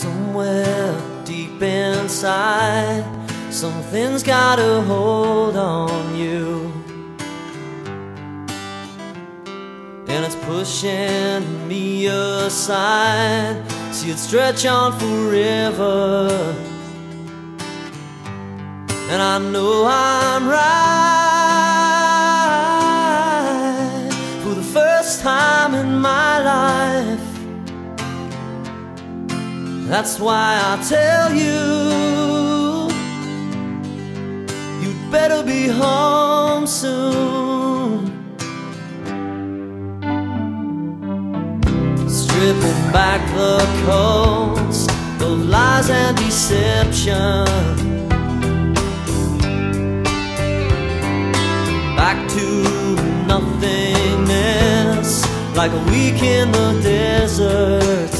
Somewhere deep inside, something's got a hold on you. And it's pushing me aside. See it stretch on forever. And I know I'm right That's why I tell you, you'd better be home soon. Stripping back the coats of lies and deception. Back to nothingness, like a week in the desert.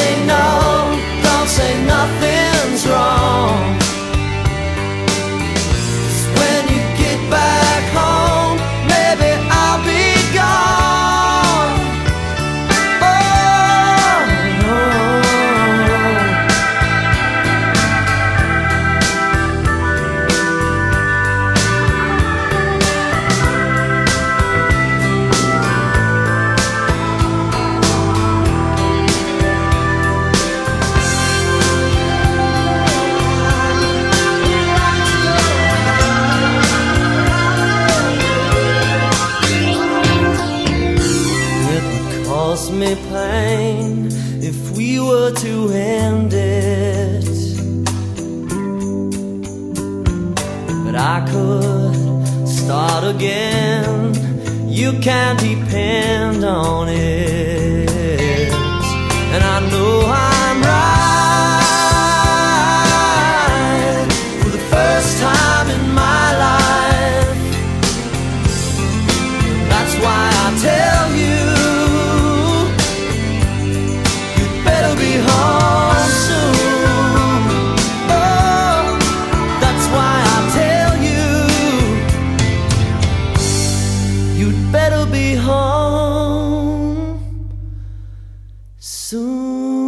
cause me pain if we were to end it. But I could start again. You can depend on it. Better be home soon.